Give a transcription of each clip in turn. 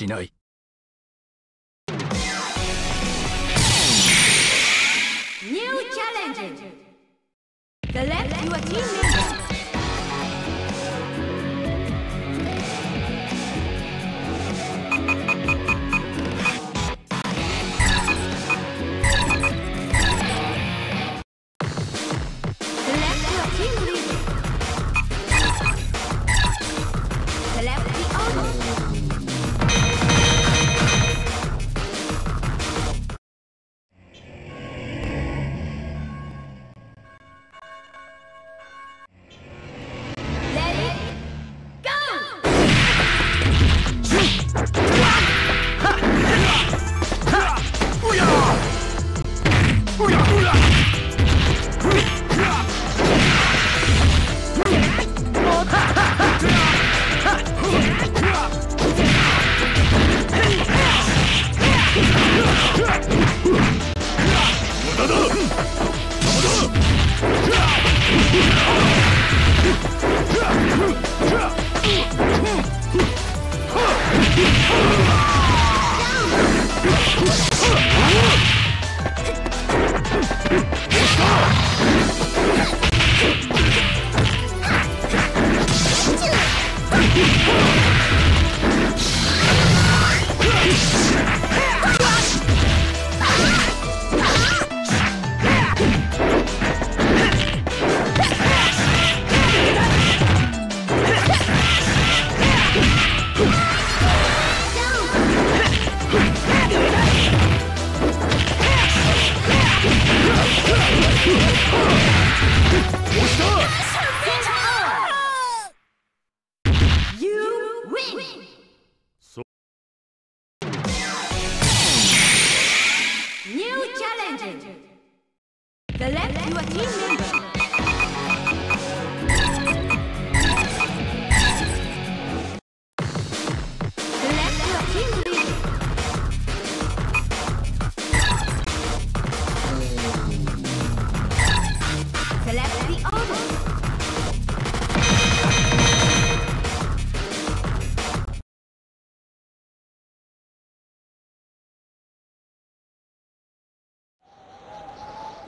しない。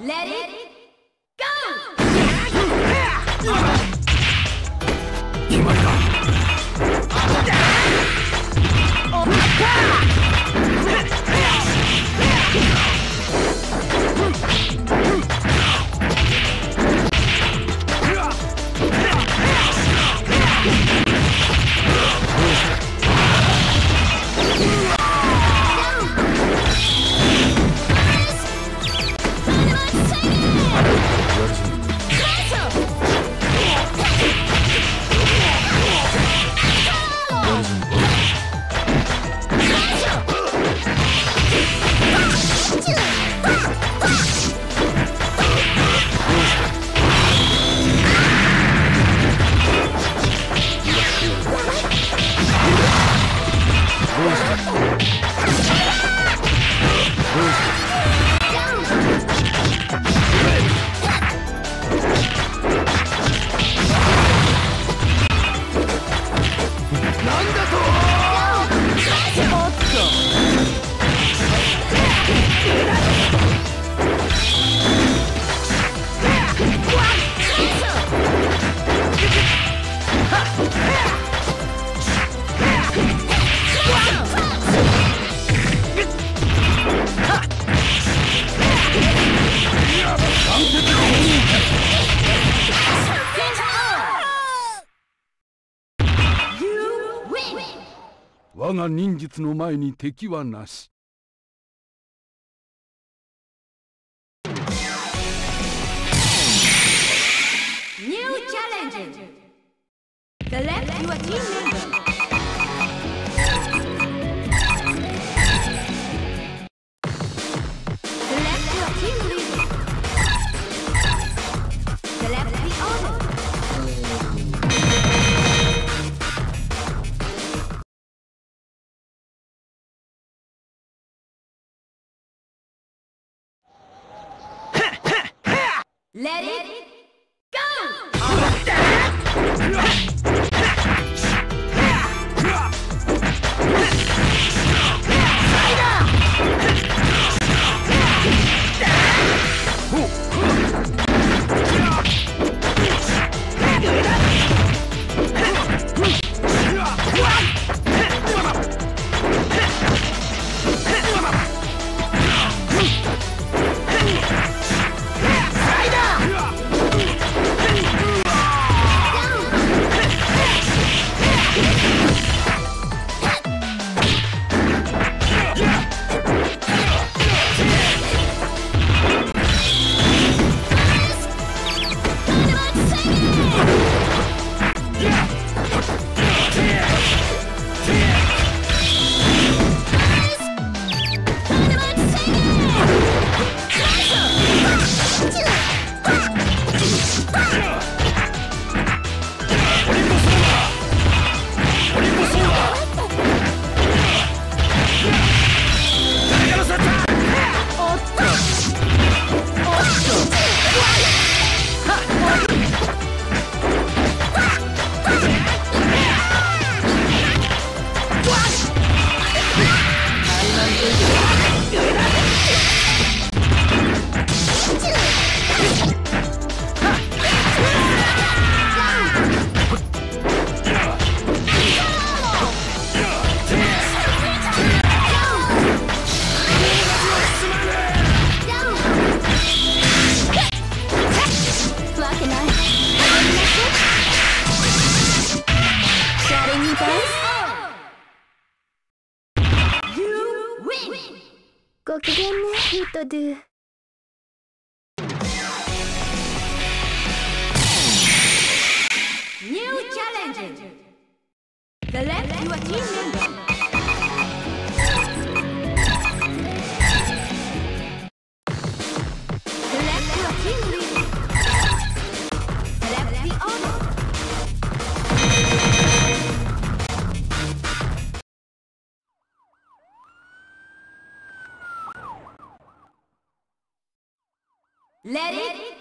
Let it 我が忍術の前に敵はなし New challenge. Select your team member. Let it go! ごきげんねヒートドゥニューチャレンジ Let it!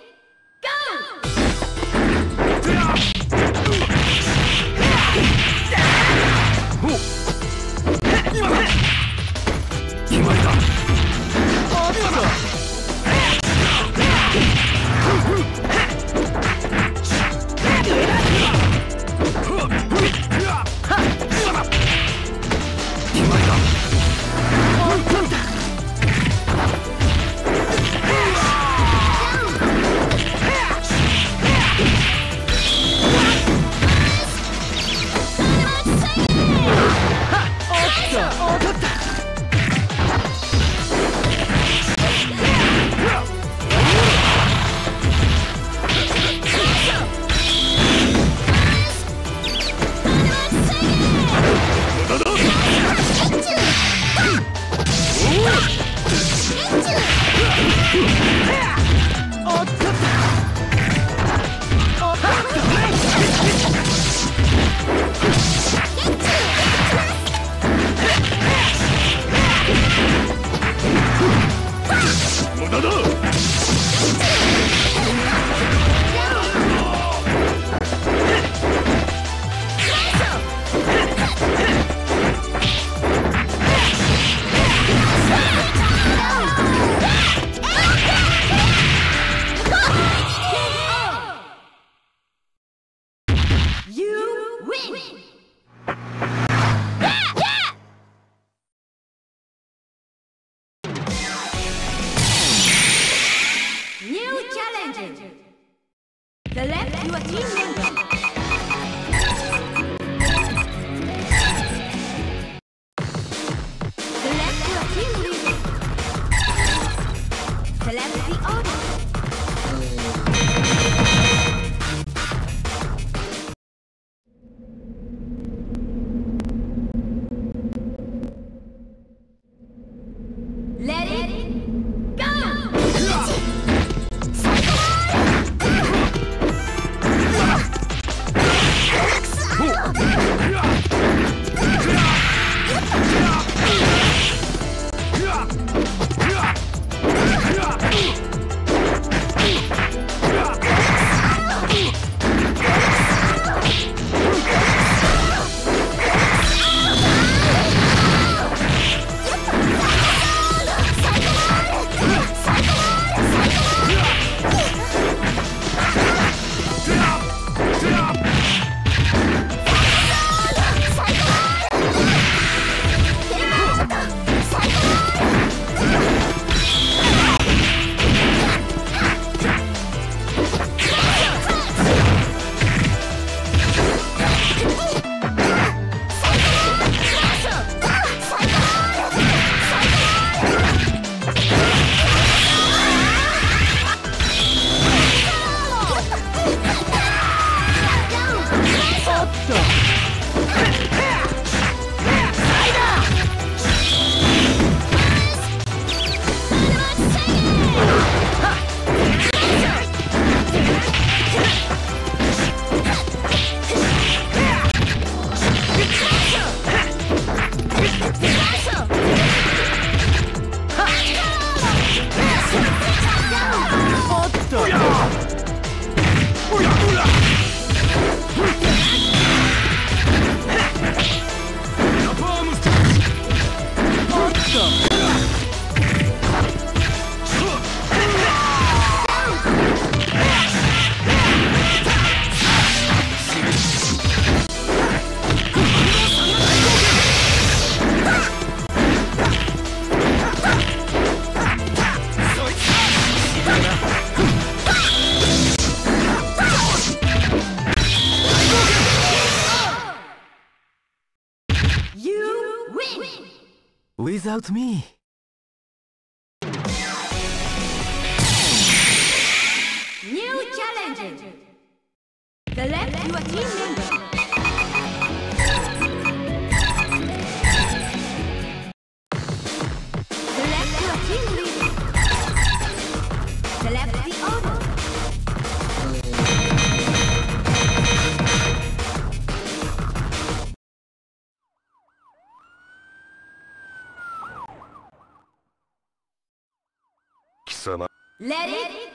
Let it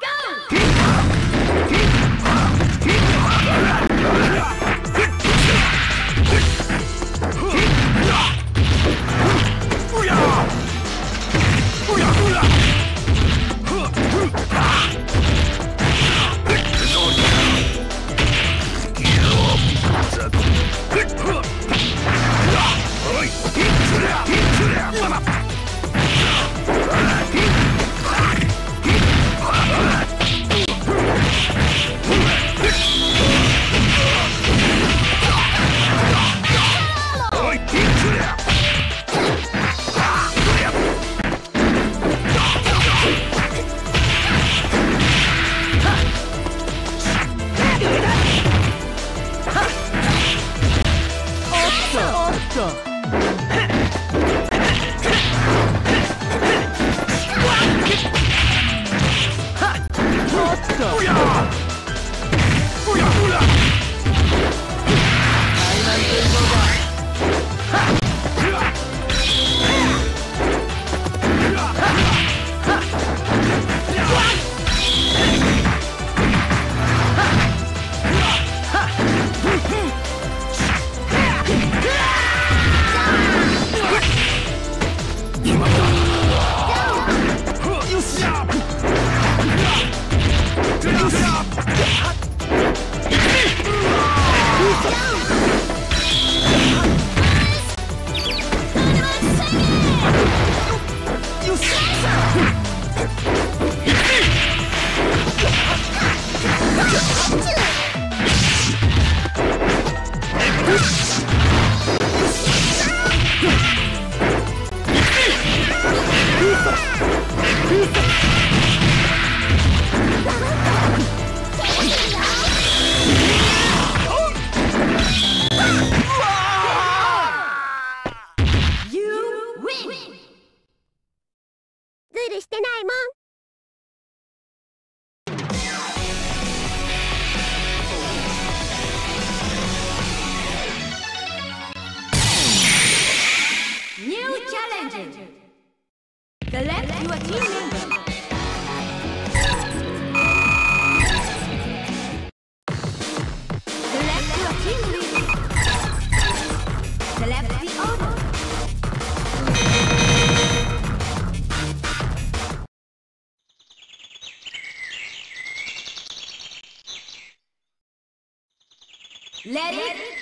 go! New challenge. Select your team member. Select your team leader. The order. Let it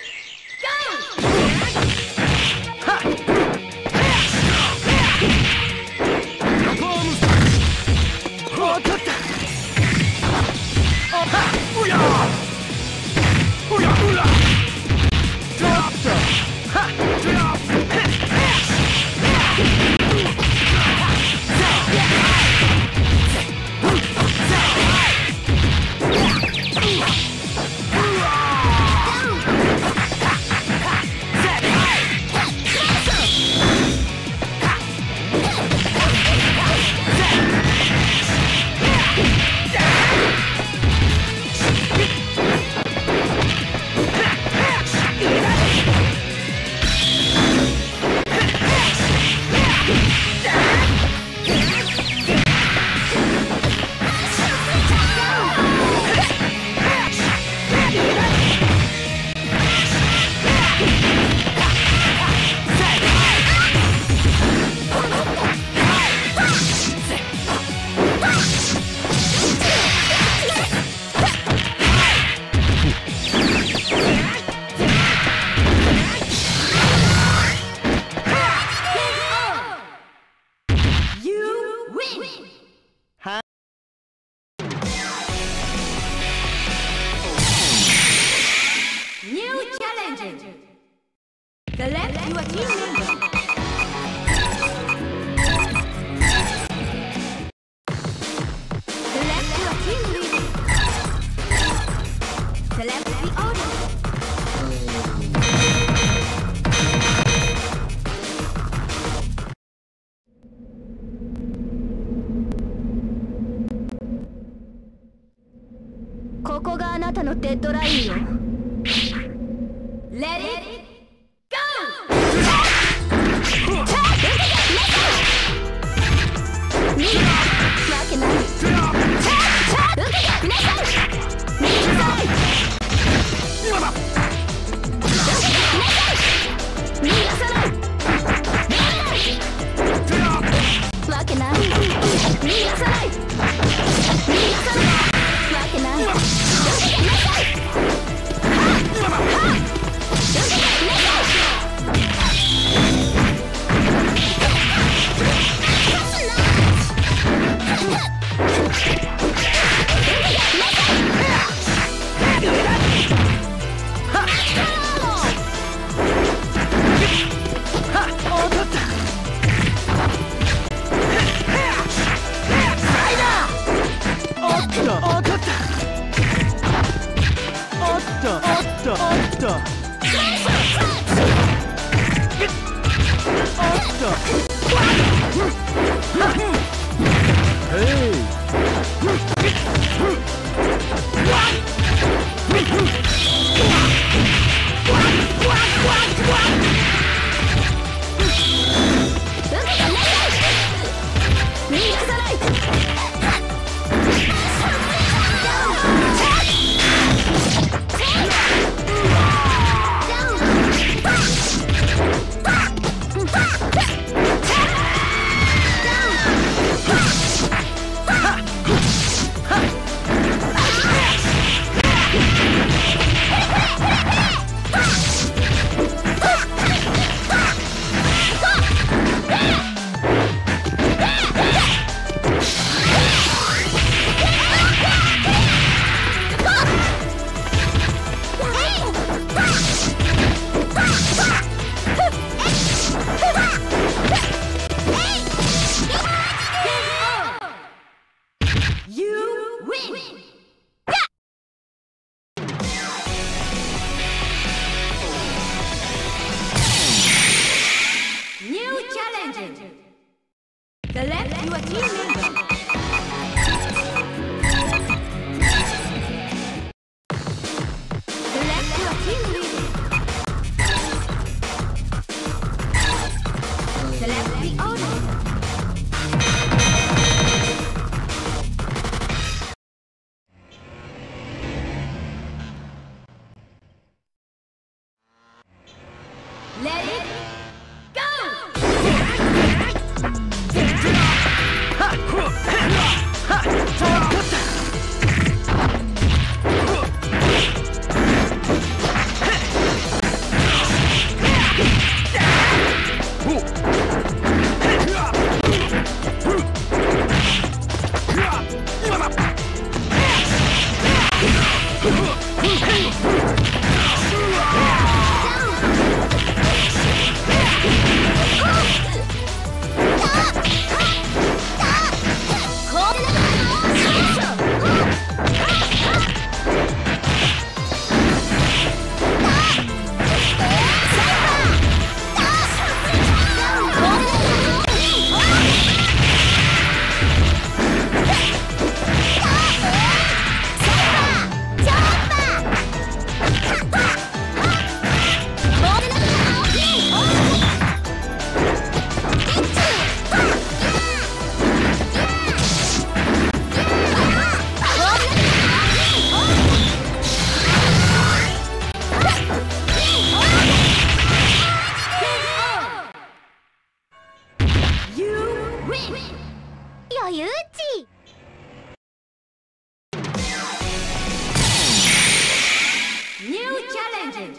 challenge.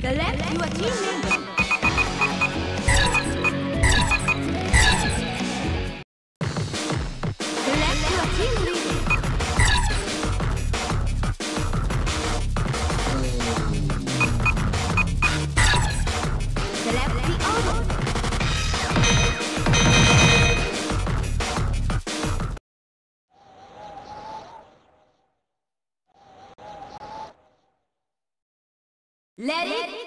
Select your team Let it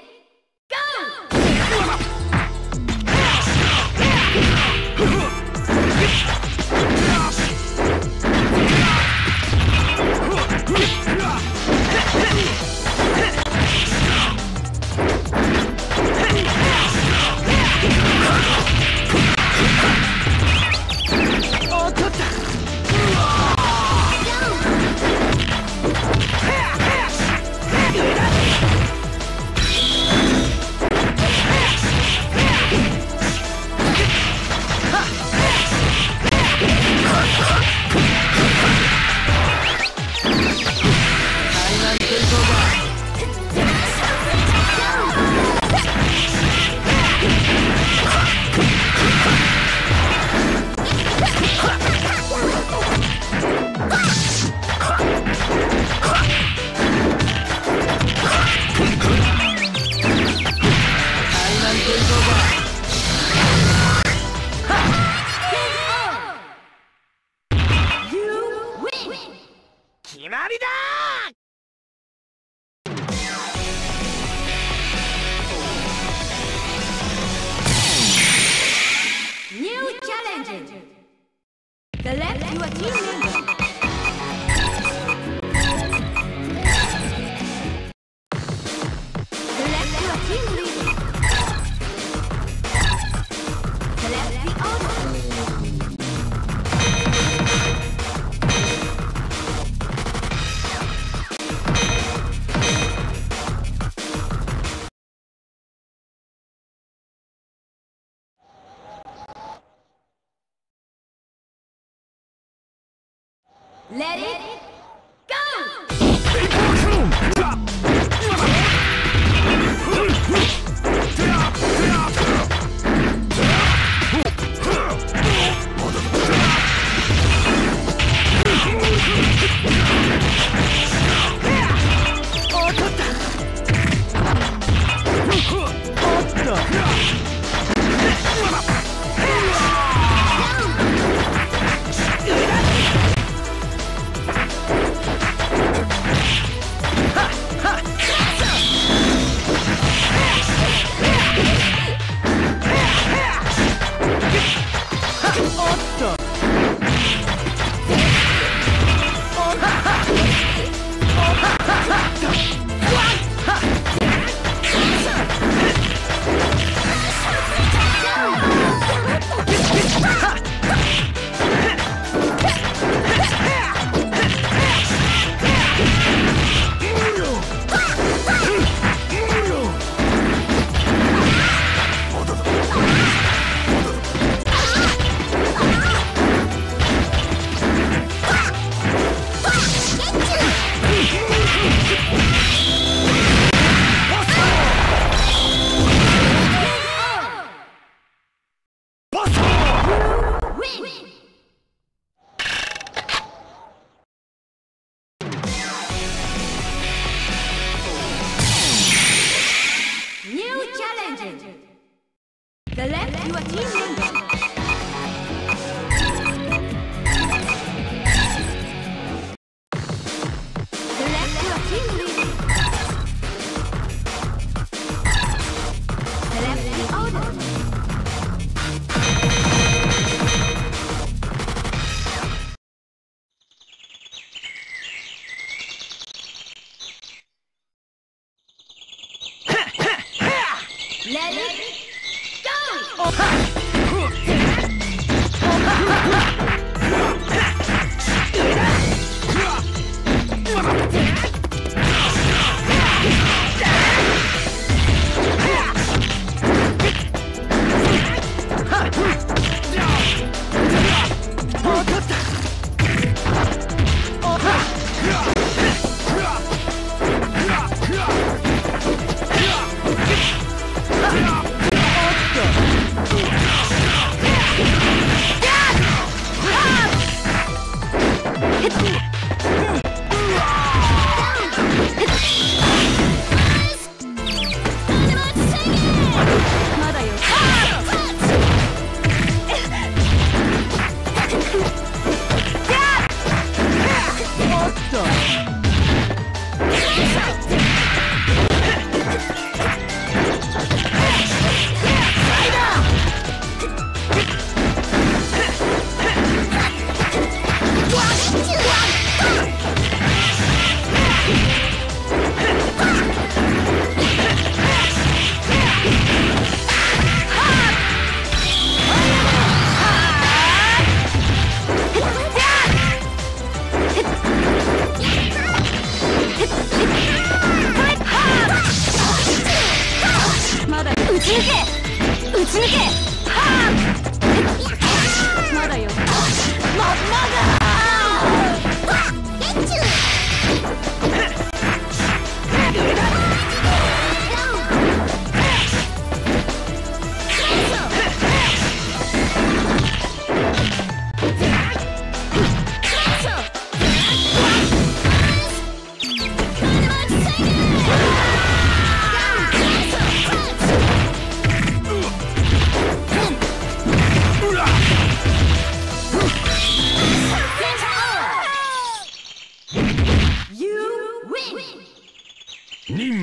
Let it you a team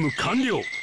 務完了。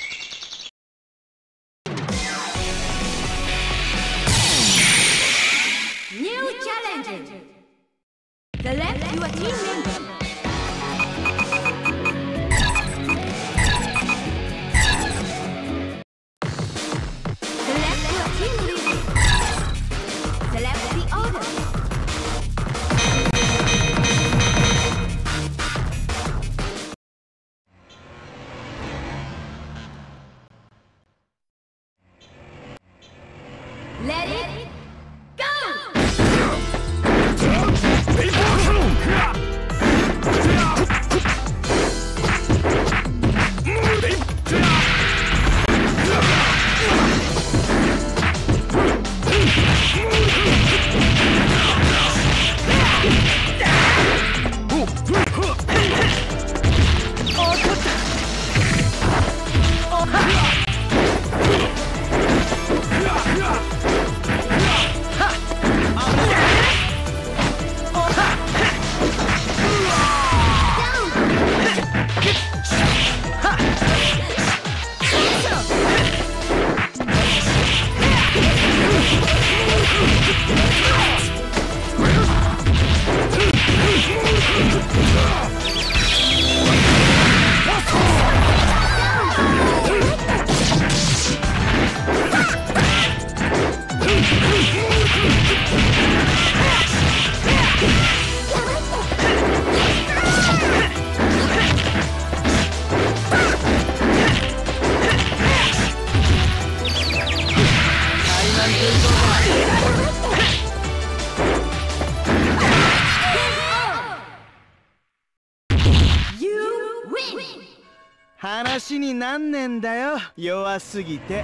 すぎて